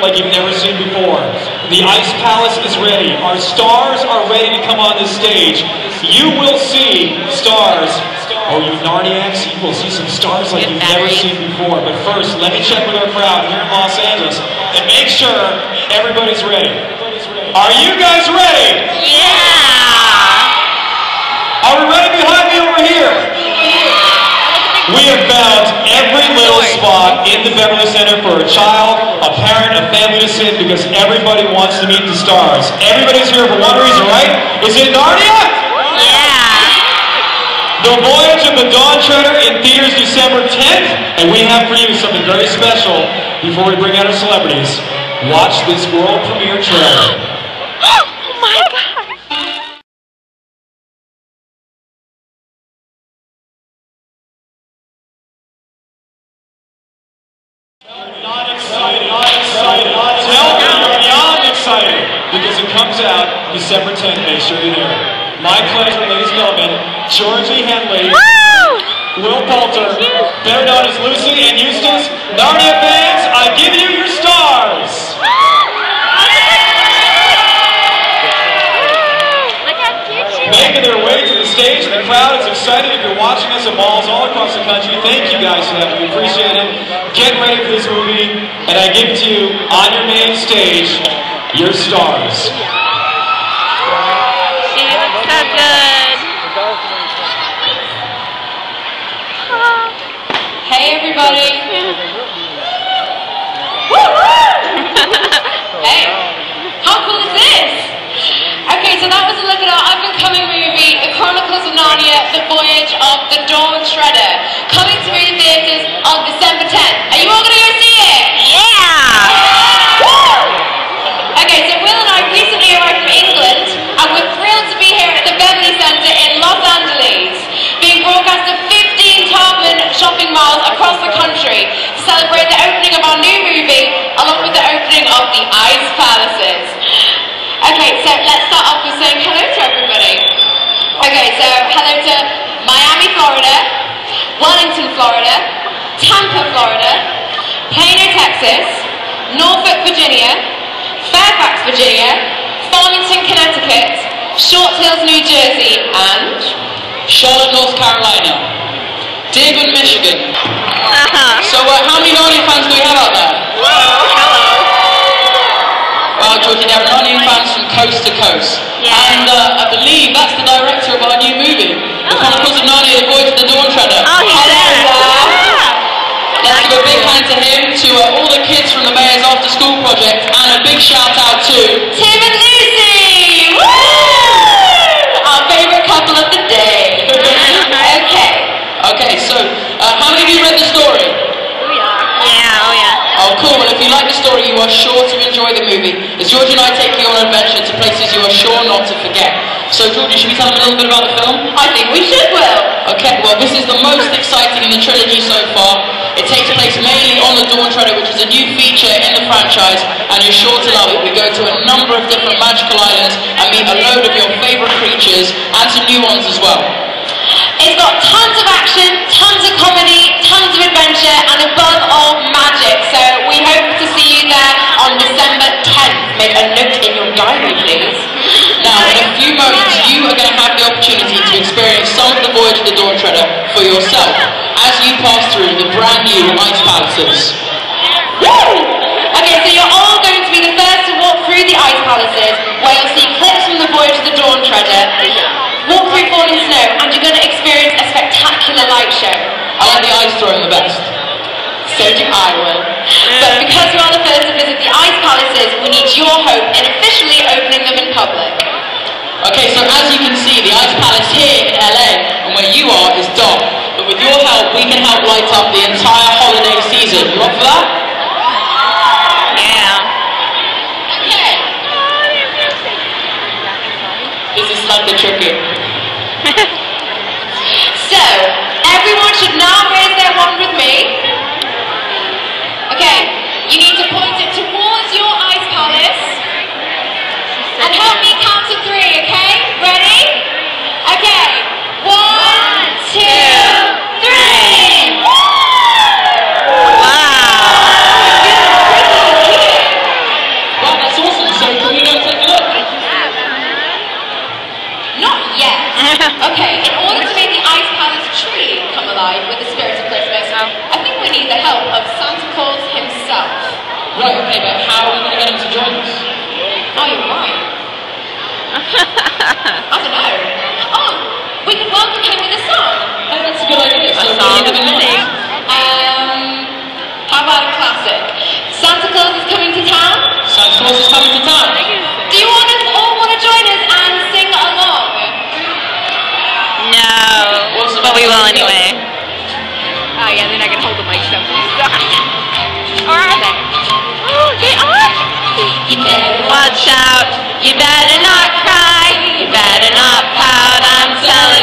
like you've never seen before. The Ice Palace is ready. Our stars are ready to come on this stage. You will see stars. Oh, you Narniacs, you will see some stars like you've never seen before. But first, let me check with our crowd here in Los Angeles and make sure everybody's ready. Are you guys ready? Yeah! Are we ready behind me over here? We have found every little spot in the Beverly Center for a child, a parent, a family to sit because everybody wants to meet the stars. Everybody's here for one reason, right? Is it Narnia? Yeah! The Voyage of the Dawn Treader in theaters December 10th, and we have for you something very special before we bring out our celebrities. Watch this world premiere trailer. Excited, not excited. Tell me you're not excited because it comes out December 10th. Make sure you're there. My pleasure, ladies and gentlemen. Georgie Henley, Woo! Will Poulter, better known as Lucy and Eustace. Narnia fans, I give you your stars. Look how cute she is. Making their way to the stage, and the crowd is excited. If you're watching us at malls all across the country, thank you guys for that. We appreciate it. Get ready for this movie, and I give to you on your main stage your stars. She looks so good. Hey everybody! hey, how cool is this? Okay, so that was a look at our up and coming movie, The Chronicles of Narnia: The Voyage of the Dawn Treader, coming to movie theaters on December 10th. Are you all gonna go see it? Yeah! Okay, so Will and I recently arrived from England, and we're thrilled to be here at the Beverly Center in Los Angeles, being broadcast to 15 Taubman shopping malls across the country to celebrate the opening of our new movie, along with the opening of the Ice Palaces. Okay, so let's start off with saying hello to everybody. Okay, so hello to Miami, Florida, Wellington, Florida, Tampa, Florida, Plano, Texas, Norfolk, Virginia, Fairfax, Virginia, Farmington, Connecticut, Short Hills, New Jersey, and Charlotte, North Carolina. Dearborn, Michigan. So, uh, how many Narnia fans do we have out there? Hello. Well, Georgie, there are Narnia fans from coast to coast. Yeah. And uh, I believe that's the director of our new movie, The Oh. Chronicles of Narnia, The Voyage of the Dawn Treader. Oh, he's there. Let's give a big hand to him, to uh, all the kids from the Mayor's After School Project, and a big shout out to Tim and Lucy! Woo! Our favorite couple of the day. okay. Okay, so uh, how many of you read the story? Yeah, oh yeah. Oh, cool. Well, if you like the story, you are sure to enjoy the movie. As Georgie and I take you on an adventure to places you are sure not to forget. So, Georgie, should we tell them a little bit about the film? I think we should, Will. Okay, well, this is the most exciting in the trilogy so far. It takes place mainly on the Dawn Treader, which is a new feature in the franchise, and you're sure to love it. We go to a number of different magical islands and meet a load of your favourite creatures and some new ones as well. It's got tons of action, tons of comedy, tons of adventure, and above are going to have the opportunity to experience some of the Voyage of the Dawn Treader for yourself as you pass through the brand new Ice Palaces. Woo! Okay, so you're all going to be the first to walk through the ice palaces, where you'll see clips from the Voyage of the Dawn Treader, walk through falling snow, and you're going to experience a spectacular light show. I like the ice throwing the best. So do I, Will. Okay, so as you can see, the Ice Palace here in LA and where you are is dark. But with your help, we can help light up the entire holiday season. You up for that? Yeah. Okay. This is slightly tricky. So, everyone should now raise their wand with me. Okay, you need to point it towards your ice palace. And help me count to three, okay? Ready? Okay. One, two, three. Wow. Okay, in order to make the Ice Palace tree come alive with the spirit of Christmas, Oh. I think we need the help of Santa Claus himself. Right, okay, but how are we going to get him to join us? Oh, you're right. I don't know. Oh, we could welcome him with a song. Oh, that's a good idea. So A we're song giving to. Um, how about a classic? Santa Claus is coming to town. Santa Claus is coming to town. Do you want us all want to join us and sing along? No. But we will anyway. Oh, they are! You better watch out. You better not cry. You better not pout. I'm telling